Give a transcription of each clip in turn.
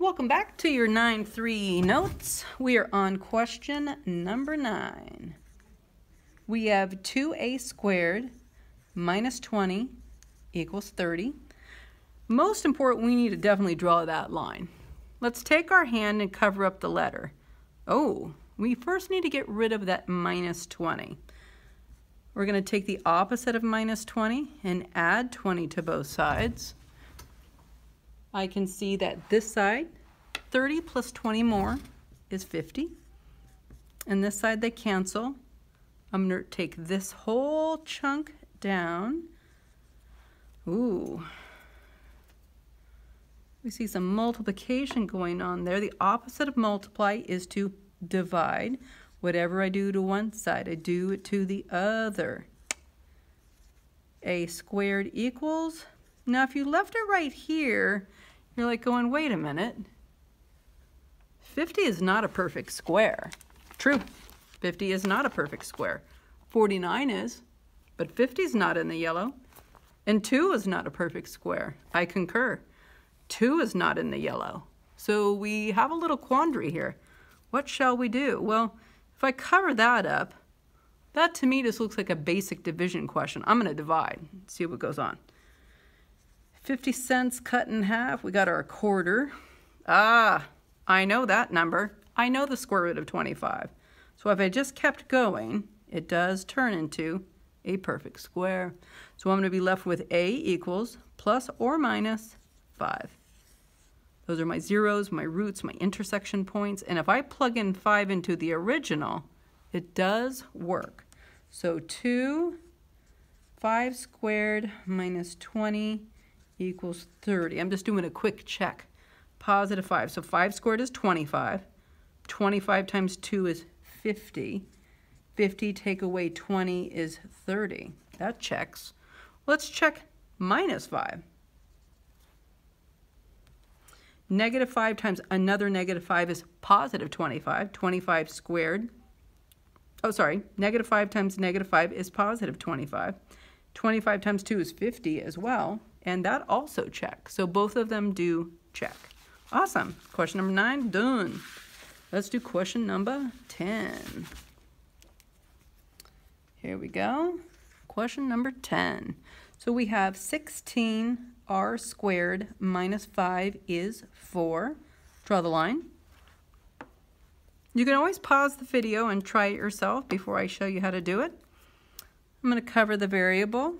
Welcome back to your 9-3 notes. We are on question number 9. We have 2a squared minus 20 equals 30. Most important, we need to definitely draw that line. Let's take our hand and cover up the letter. Oh, we first need to get rid of that minus 20. We're going to take the opposite of minus 20 and add 20 to both sides. I can see that this side, 30 plus 20 more is 50. And this side they cancel. I'm going to take this whole chunk down. Ooh. We see some multiplication going on there. The opposite of multiply is to divide. Whatever I do to one side, I do it to the other. a squared equals, now if you left it right here, you're like going, wait a minute. 50 is not a perfect square. True, 50 is not a perfect square. 49 is, but 50 is not in the yellow. And 2 is not a perfect square. I concur. 2 is not in the yellow. So we have a little quandary here. What shall we do? Well, if I cover that up, that to me just looks like a basic division question. I'm going to divide, see what goes on. 50 cents cut in half, we got our quarter. Ah, I know that number. I know the square root of 25. So if I just kept going, it does turn into a perfect square. So I'm going to be left with a equals plus or minus 5. Those are my zeros, my roots, my intersection points. And if I plug in 5 into the original, it does work. So 2, 5 squared minus 20 equals 30. I'm just doing a quick check. Positive 5. So 5 squared is 25. 25 times 2 is 50. 50 take away 20 is 30. That checks. Let's check minus 5. Negative 5 times another negative 5 is positive 25. 25 squared. Oh, sorry. Negative 5 times negative 5 is positive 25. 25 times 2 is 50 as well and that also checks. So both of them do check. Awesome. Question number nine, done. Let's do question number 10. Here we go. Question number 10. So we have 16r squared minus 5 is 4. Draw the line. You can always pause the video and try it yourself before I show you how to do it. I'm going to cover the variable.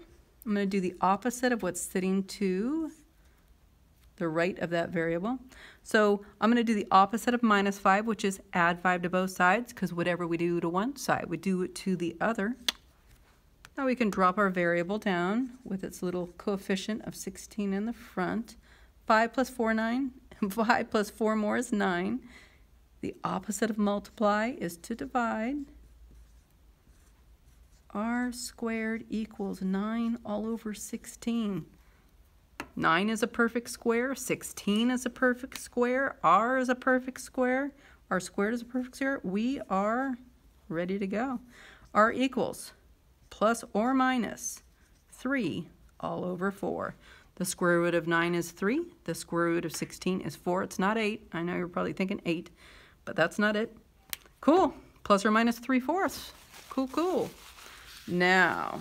I'm going to do the opposite of what's sitting to the right of that variable. So I'm going to do the opposite of minus 5, which is add 5 to both sides, because whatever we do to one side, we do it to the other. Now we can drop our variable down with its little coefficient of 16 in the front. 5 plus 4, 9. 5 plus 4 more is 9. The opposite of multiply is to divide r squared equals 9 all over 16. 9 is a perfect square, 16 is a perfect square, r is a perfect square, r squared is a perfect square. We are ready to go. r equals plus or minus 3 all over 4. The square root of 9 is 3. The square root of 16 is 4. It's not 8. I know you're probably thinking 8, but that's not it. Cool. Plus or minus 3 fourths. Cool, cool. Now,